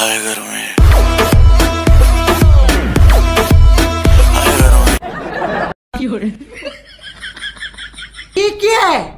हर घर में। ये क्या है?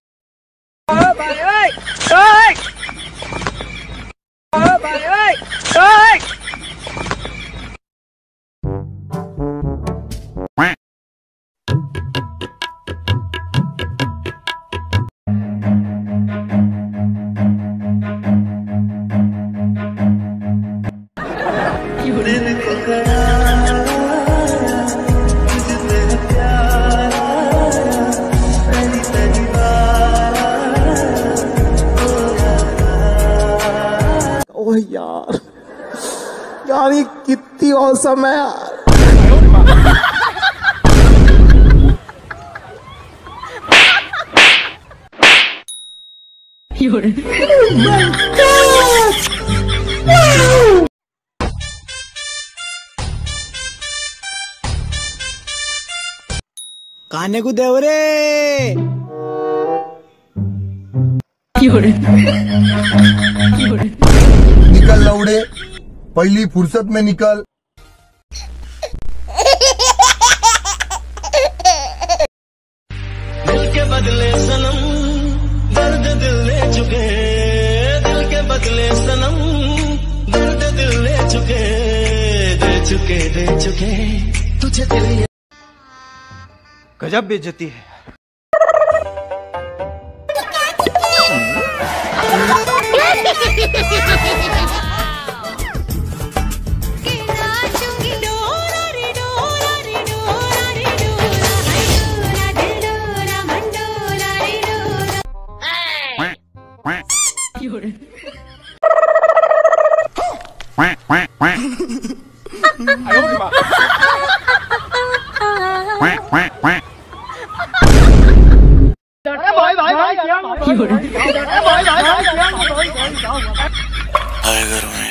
यार ये कितनी औसम है यार। खाने को देव रे। निकल लौड़े। पहली फुर्सत में निकल। दिल के बदले सनम दर्द दिल ले चुके। दिल के बदले सनम दर्द दिल ले चुके। दे चुके दे चुके। तुझे दिल ये गजब बेइज्जती है। quack Ai ôi mà. Quack quack quack. Bởi bởi bởi. Bởi bởi bởi. Tiger Man.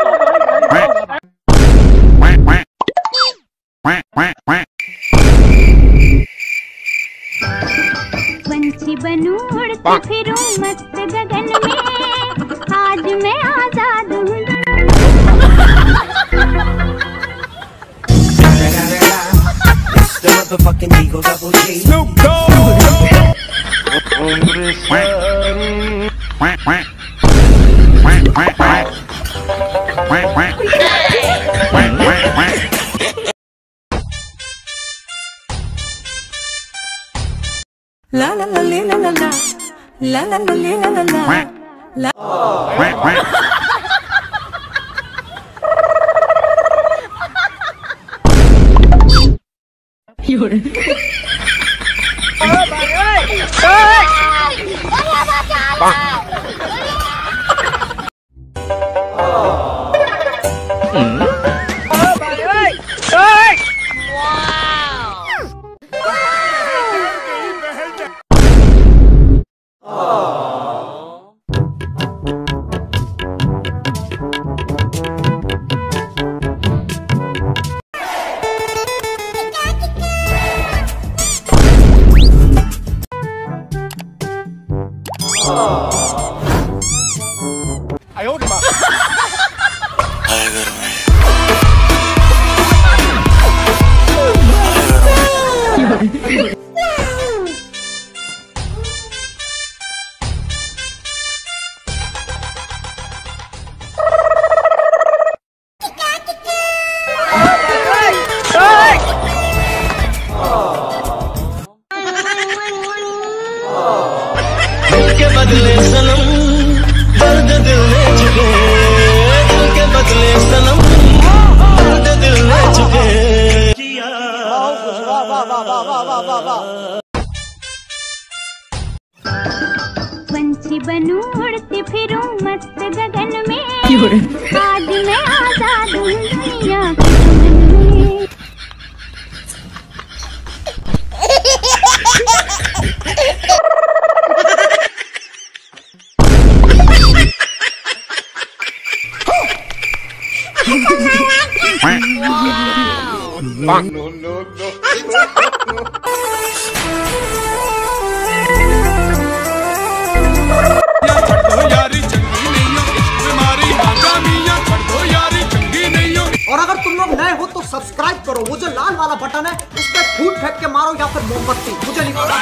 जानू उड़ती फिरूं मस्त गगन में आज मैं आज़ाद हूँ Motherfucking Eagle Double G. Snoop Dogg. La la la li la la la. La la la li la la la. La. Nhiều đấy. Ơ bà ơi. Ơi. Bà. वाह पंछी बनू उड़ती फिरूं मस्त गगन में। आज मैं आज़ाद Wow. no, no, no, और अगर तुम लोग नए हो तो सब्सक्राइब करो। वो जो लाल वाला बटन है उस पर फूट फेंक के मारो या फिर मोमबत्ती। मुझे नहीं पता